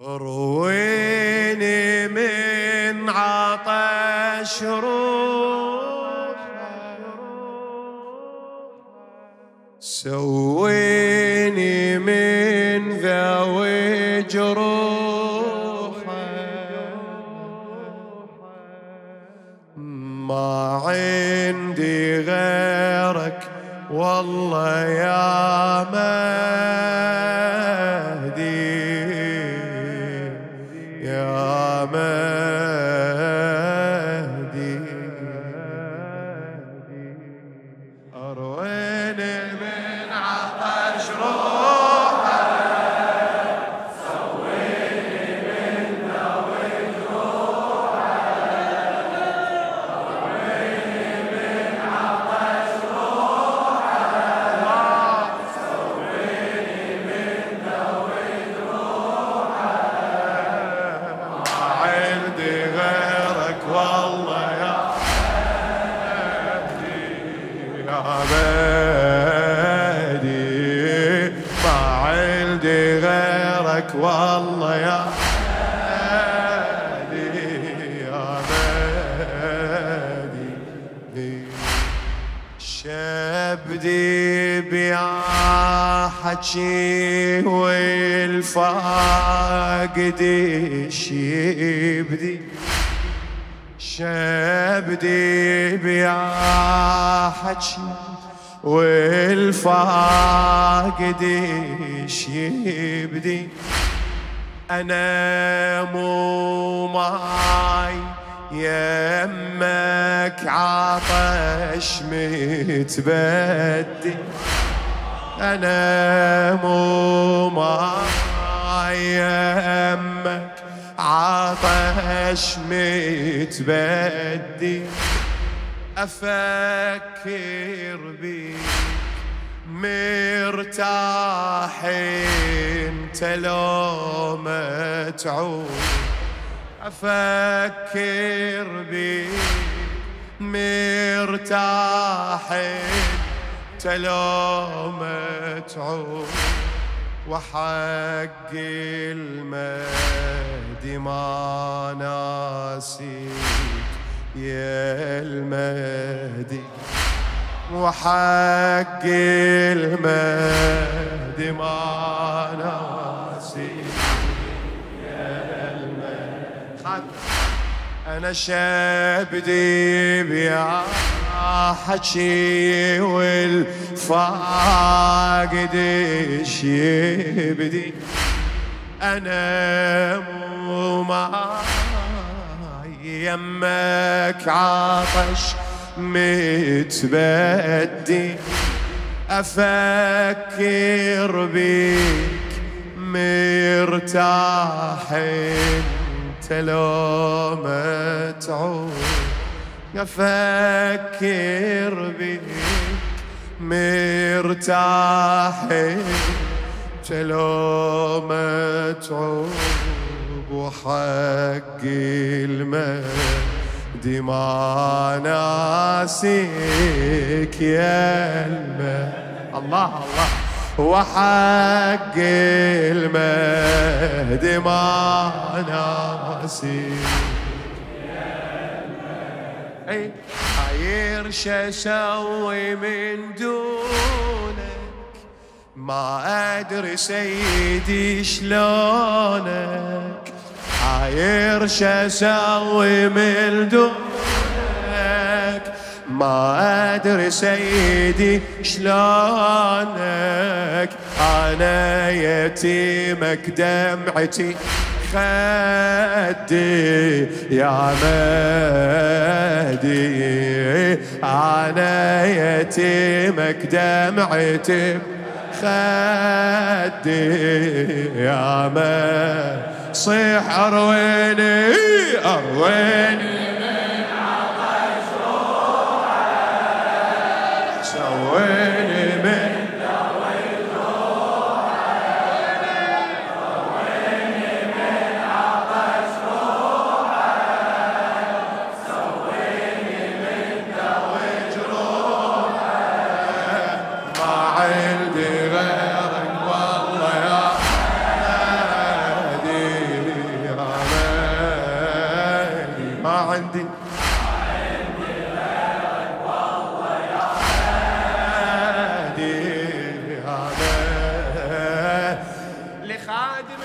رويني من عطش سويني من ذوي جروح ما عندي غيرك والله يا غيرك والله يا يا شبدي بيا حكي والفاقد يبدي شبدي بيا حكي والفاقد يبدي. أنا مو ماي يمك عطش متبدي. أنا مو ماي يمك عطش متبدي. أفكر بيك مرتاح أنت لو ما تعود. أفكر بيك مرتاح أنت لو ما تعود. وحق المهدي ما ناسيك. يا المهدي وحق المهدي ما ناسي أنا شبدي بيا حكي والفاقد يبدي أنا مو معاي يمك عطش متبدي. أفكر بيك مرتاح أنت لو ما تعود. أفكر بيك مرتاح أنت لو ما تعود. وحق المهدي ما ناسيك يا المهدي الله الله. وحق المهدي ما ناسيك أي. حير أسوي من دونك. ما أدري سيدي شلونك. حير أسوي من دونك. ما أدري سيدي شلونك. أنا يتيمك دمعتي خدي يا مهدي. أنا يتيمك دمعتي خدي يا ما صيح أرويني سويني. من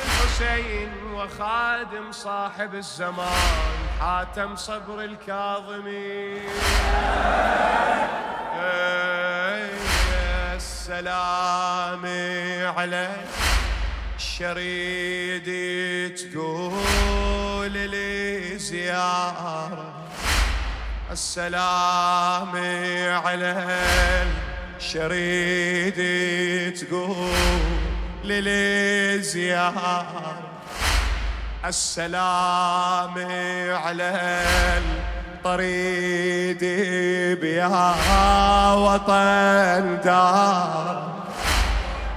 الحسين وخادم صاحب الزمان حاتم صبر الكاظمين. السلام عليك شريد تقول لي زيارة. السلام على الشريد تقول لي زيارة السلام على الطريد بيا وطن دار.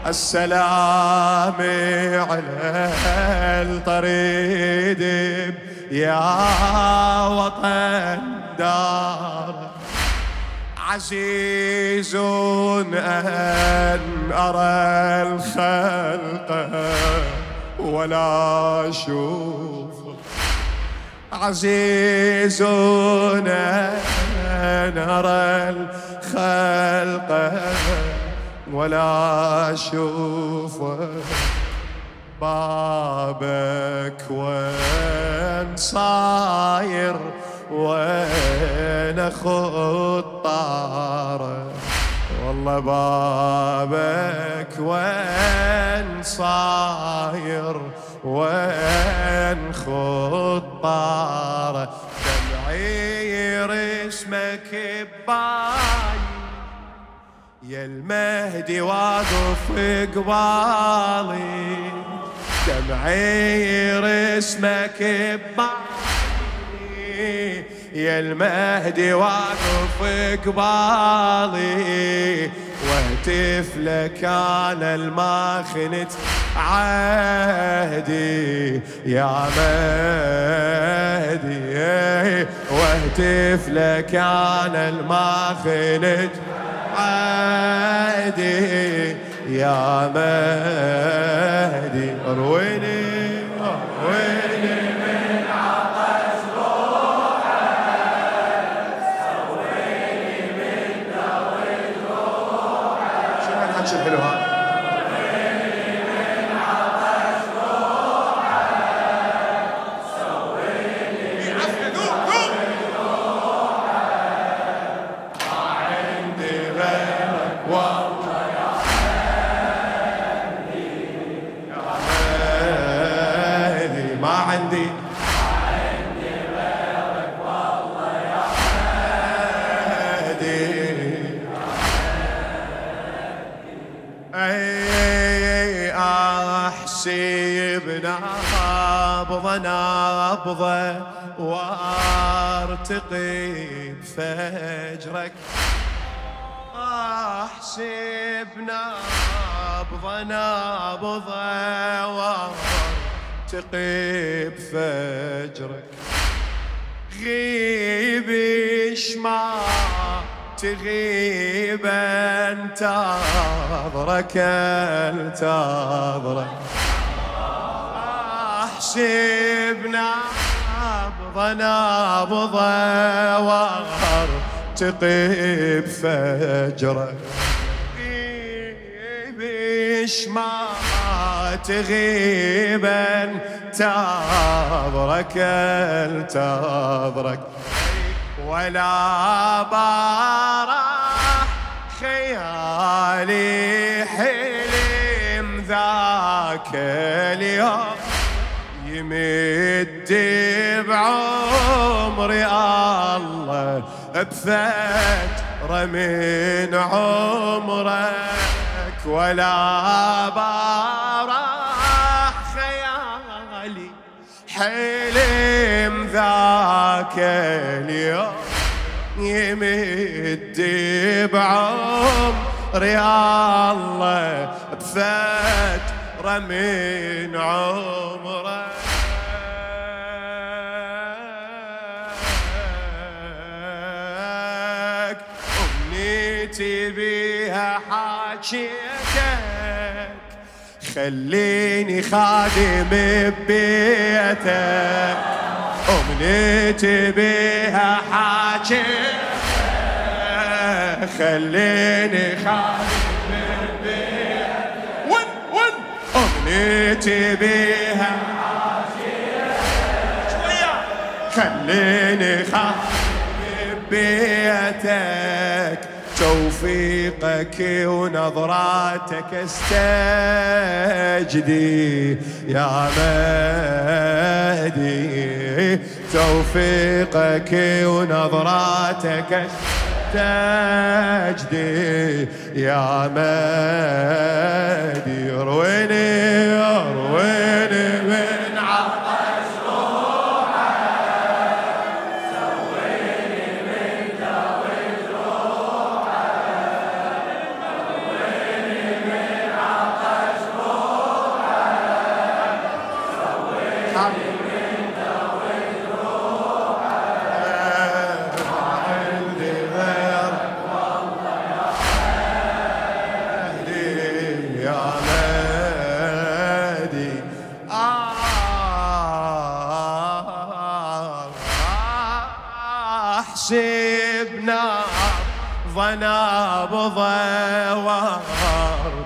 السلام على الطريد يا وطن دار. عزيز أن أرى الخلق ولا أشوف. عزيز أن أرى الخلق ولا أشوف. بابك وين صاير وين خطاره والله بابك وين صاير؟ وين خطاره دمعي رسمك ببالي يا المهدي واقف قبالي. دمعي رسمك ببالي يا المهدي واقف قبالي واهتف لك أنا الما عهدي. يا مهدي واهتف لك أنا الما عهدي. يا مهدي ارويني اي احسب نبضه نبضه وارتقي بفجرك احسب نبضه نبضه وارتقي بفجرك غيب ما تغيب انتظرك انتظرك. احسب نبضه نبضه وارتقي بفجرك غيبش ما تغيب انتظرك انتظرك. ولا بارح خيالي حلم ذاك اليوم. يمد بعمري الله بفترة من عمرك. ولا بارح خيالي حلم ذاك اليوم. يمد بعمري الله بفترة من عمرك أمنيتي بيها حاجيتك خليني خادم ببيتك. أمنيتي بها حاجة. خليني خالد ون ون أمنيتي بها شوية. خليني خالد بيتك. توفيقك ونظراتك استجدي يا مهدي. توفيقك ونظراتك استجدي يا مهدي رويني رويني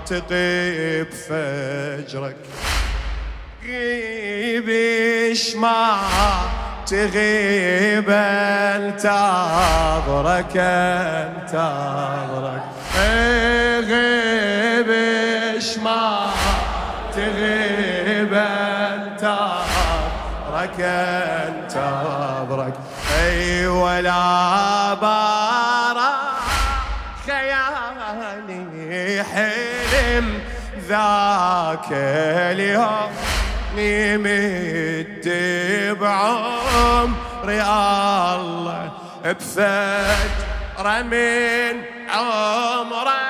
تقيب فجرك. غيبش ما تغيب انتظرك انتظرك. غيبش ما تغيب انتظرك انتظرك. أي ولا بارا ذاك اليوم نمت بعمري الله بفترة من عمرك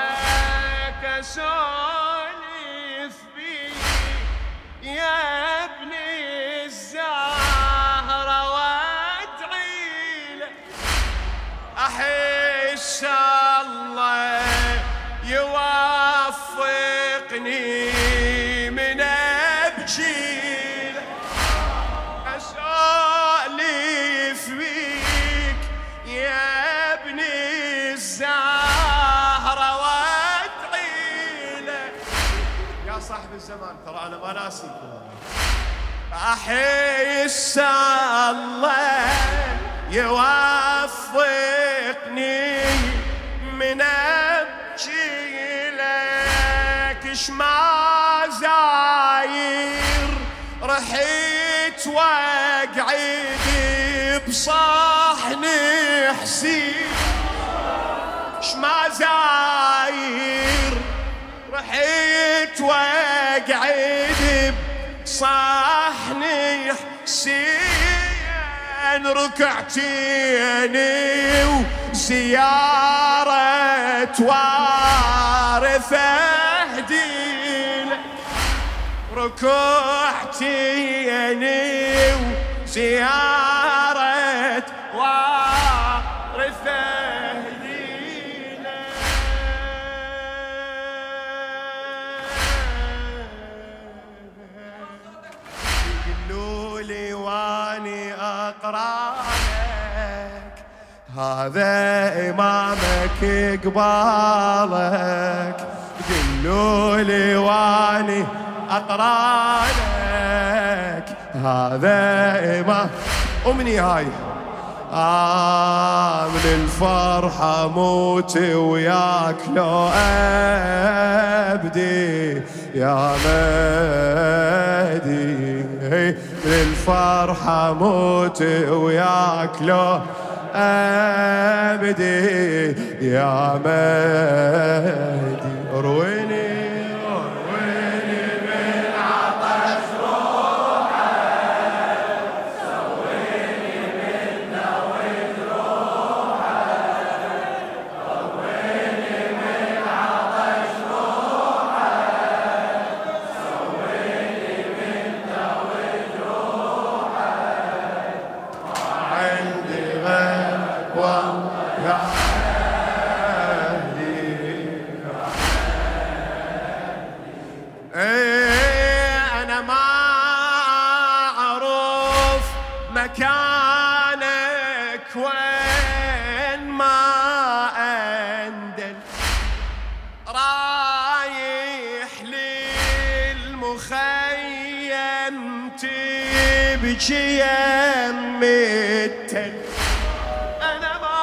احس الله يوفقني من ابجي لك اش ما زاير رحت وأقعد بصحن حسين اش ما زاير رحت وأقعد بصحن حسين ركعتين وزيارة وارث أهديل. ركعتين وزيارة وارث اقرا لك هذا إمامك قبالك قولوا لي واني اقرا لك هذا إمام. أمني هاي. آه من الفرحة موت وياك لو أبدي. يا مهدي. من الفرحة موت وياك لو أبدي يا مهدي. تبكي التل أنا ما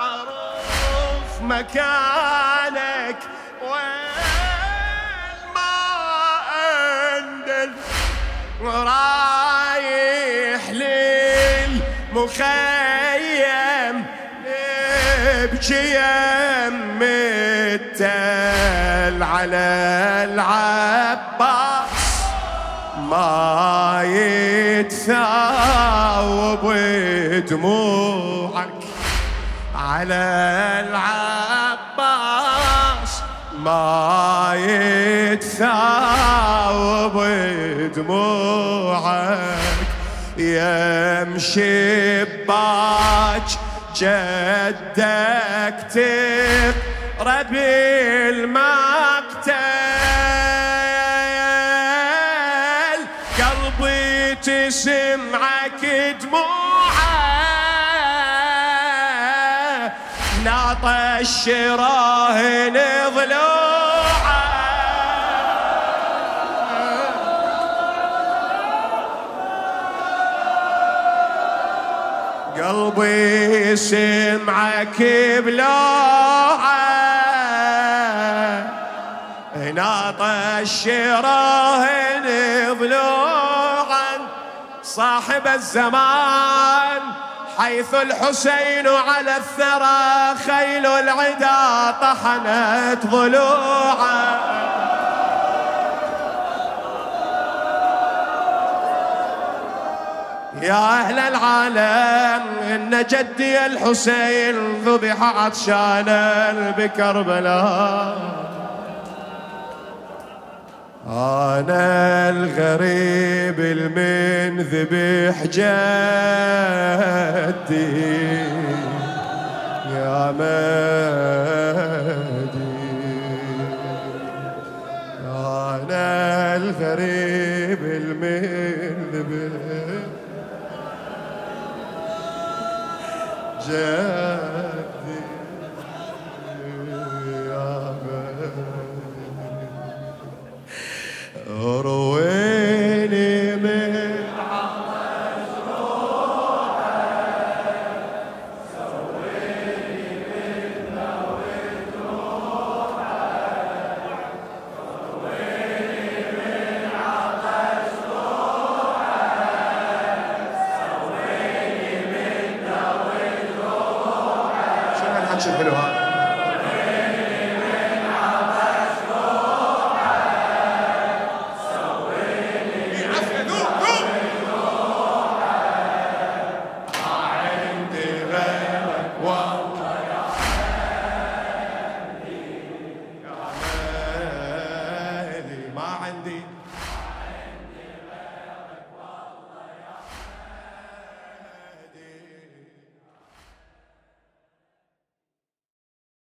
أعرف مكانك. وين ما أندل رايح للمخيم. نبكي يم التل على العباس. ما يتثاوب دموعك على العباس. ما يتثاوب دموعك يمشي باج جدك تقرب المقتل ناط الشراهن ضلوعه. قلبي سمعك بلوعه. ناط الشراهن ضلوعا صاحب الزمان حيث الحسين على الثرى خيل العدا طحنت ضلوعا. يا أهل العالم إن جدي الحسين ذبح عطشانا بكربلاء. أنا الغريب المن ذبح جدي يا مهدي. أنا الغريب المن ذبح جدي Richard Hinohan.